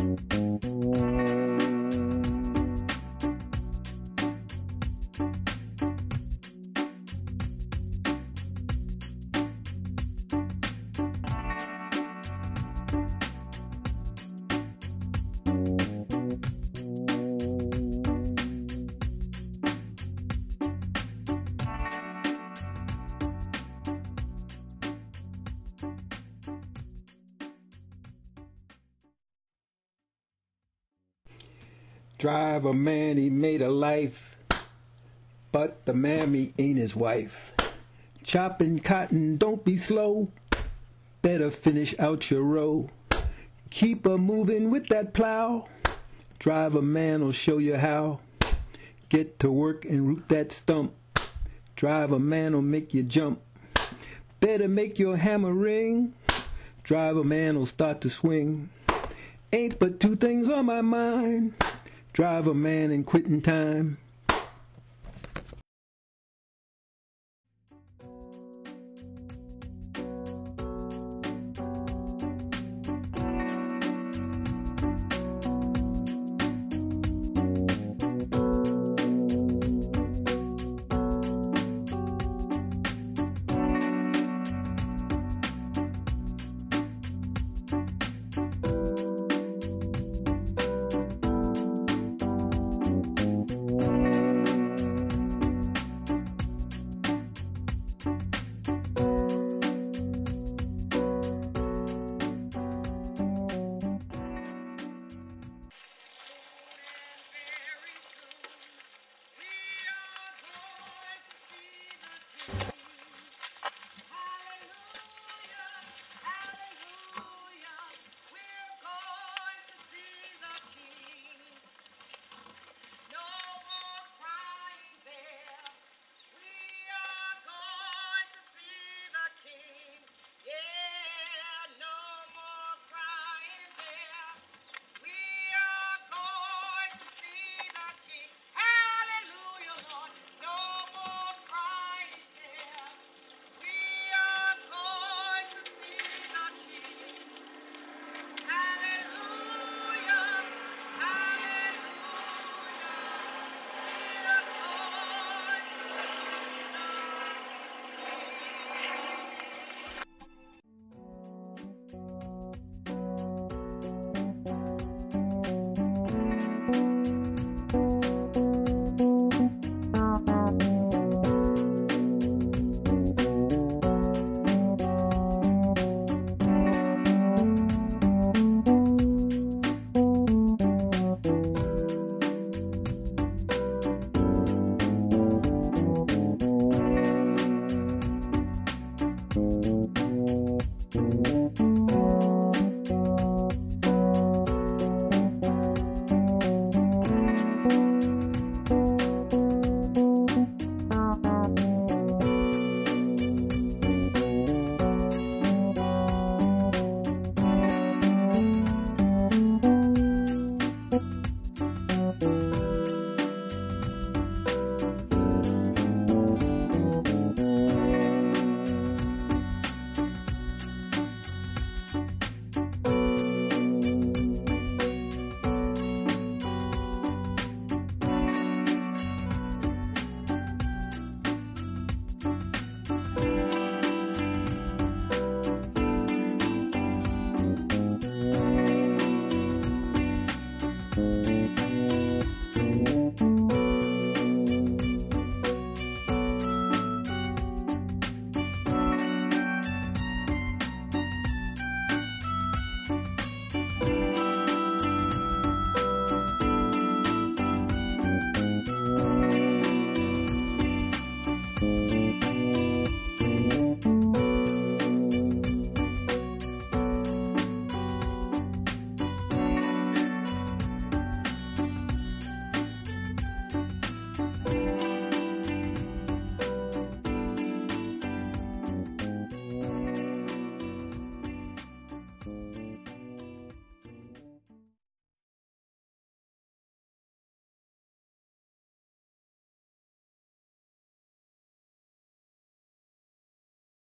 Música Drive a man, he made a life, but the mammy ain't his wife. Chopping cotton, don't be slow, better finish out your row. Keep a moving with that plow, drive a man will show you how. Get to work and root that stump, drive a man will make you jump. Better make your hammer ring, drive a man will start to swing. Ain't but two things on my mind drive a man in quitting time.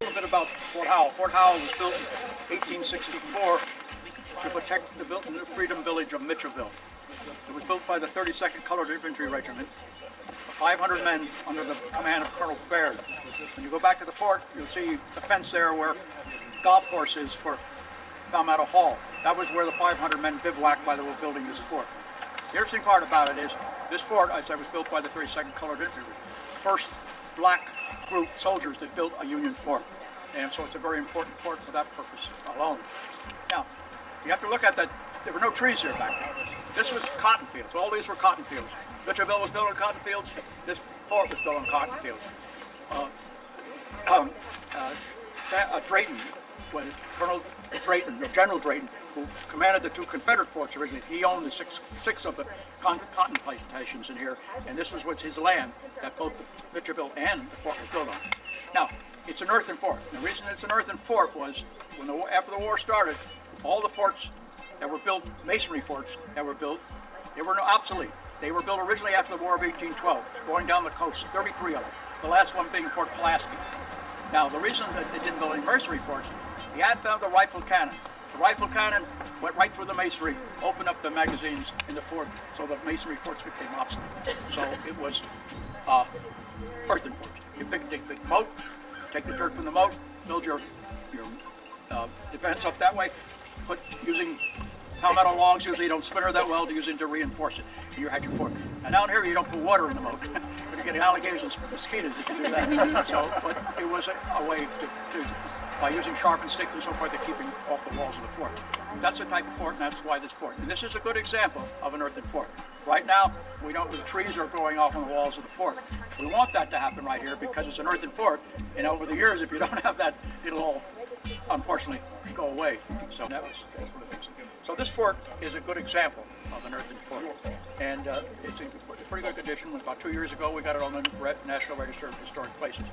A little bit about Fort Howell. Fort Howell was built in 1864 to protect the, freedom village of Mitchellville. It was built by the 32nd Colored Infantry Regiment, 500 men under the command of Colonel Baird. When you go back to the fort, you'll see the fence there where golf course is for Palmetto Hall. That was where the 500 men bivouacked while they were building this fort. The interesting part about it is this fort, as I said, was built by the 32nd Colored Infantry. First black group soldiers that built a Union fort. And so it's a very important fort for that purpose alone. Now, you have to look at that. There were no trees here back then. This was cotton fields. All these were cotton fields. Mitchellville was built on cotton fields. This fort was built on cotton fields. Uh, um, uh, uh, Drayton, was Colonel Drayton, General Drayton, who commanded the two Confederate forts originally, he owned the six, six of the cotton plantations in here, and this was, his land that both the Mitchellville and the fort was built on. Now, it's an earthen fort. The reason it's an earthen fort was when the, after the war started, all the forts that were built, masonry forts that were built, they were obsolete. They were built originally after the War of 1812, going down the coast, 33 of them. The last one being Fort Pulaski. Now, the reason that they didn't build any masonry forts, the advent of the rifle cannon. The rifle cannon went right through the masonry, opened up the magazines in the fort, so the masonry forts became obsolete. So it was uh, earthen forts. You pick, take the moat, take the dirt from the moat, build your your uh, defense up that way, but using palmetto logs usually don't splinter that well to use it to reinforce it. You had your fort. And down here you don't put water in the moat. when you get alligators and mosquitoes, if you do that. so, but it was a, a way to, to, by using sharpened sticks and so forth, they're keeping off the walls of the fort. That's the type of fort, and that's why this fort. And this is a good example of an earthen fort. Right now, we don't, the trees are growing off on the walls of the fort. We want that to happen right here because it's an earthen fort, and over the years, if you don't have that, it'll all, unfortunately, go away. So that was, that's one of the things. So this fort is a good example of an earthen fort. And uh, it's in pretty good condition. About two years ago, we got it on the National Register of Historic Places.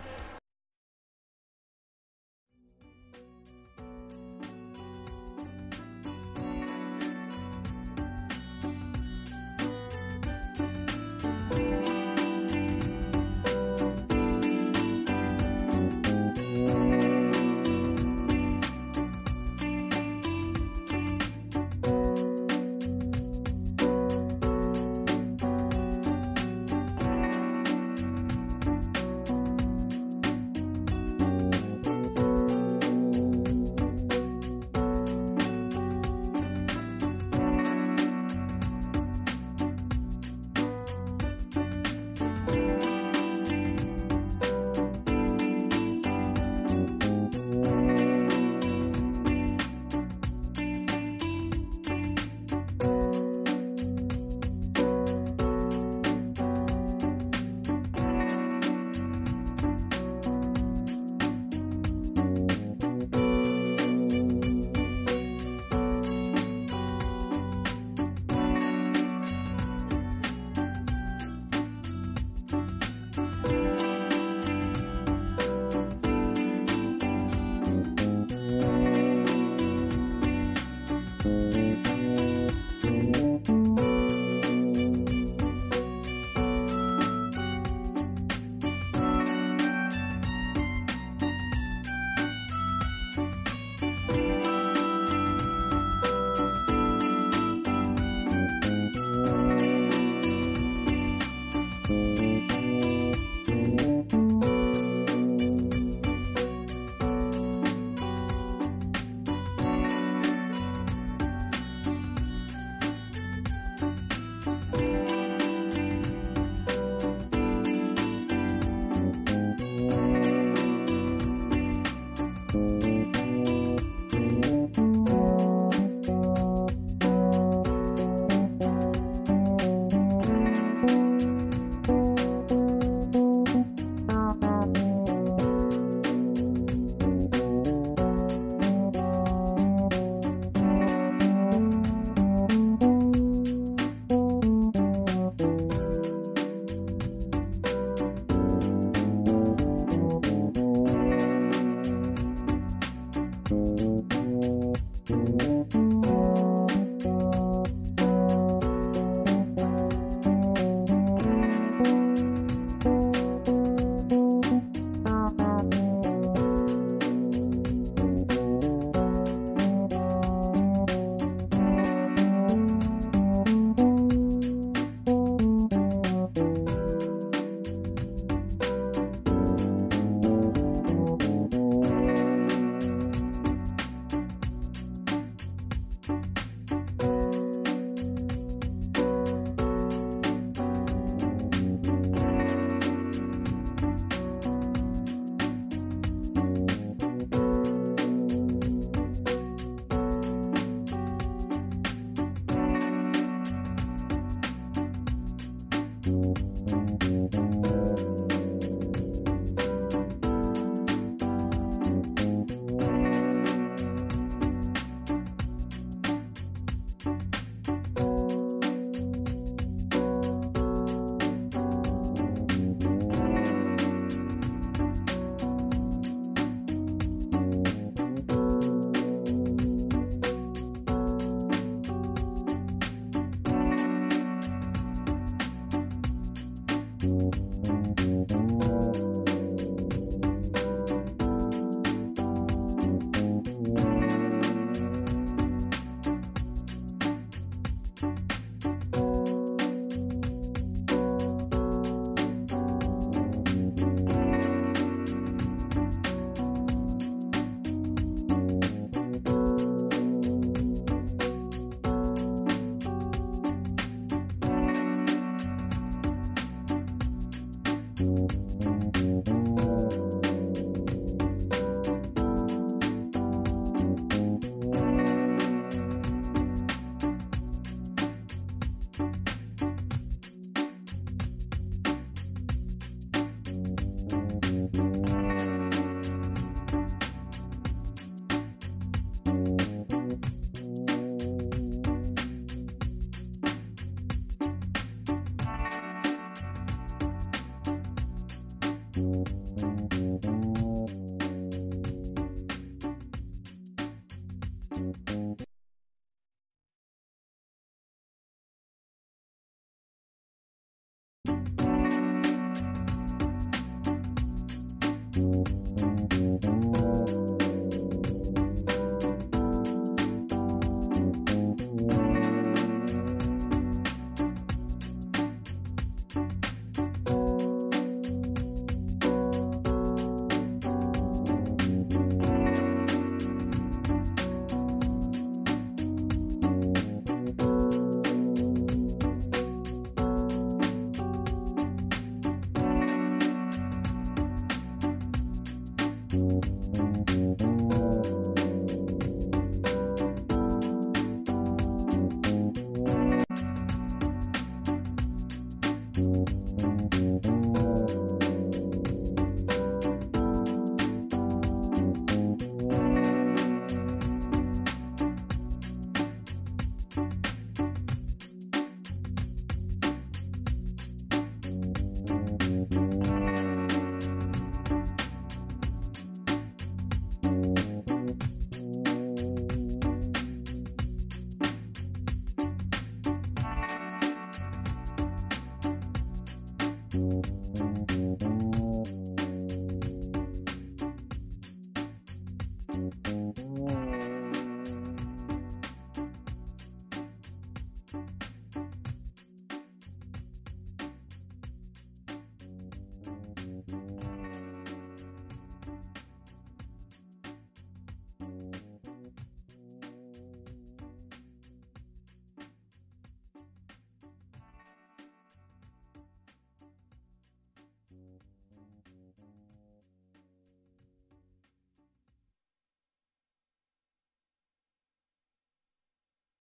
Música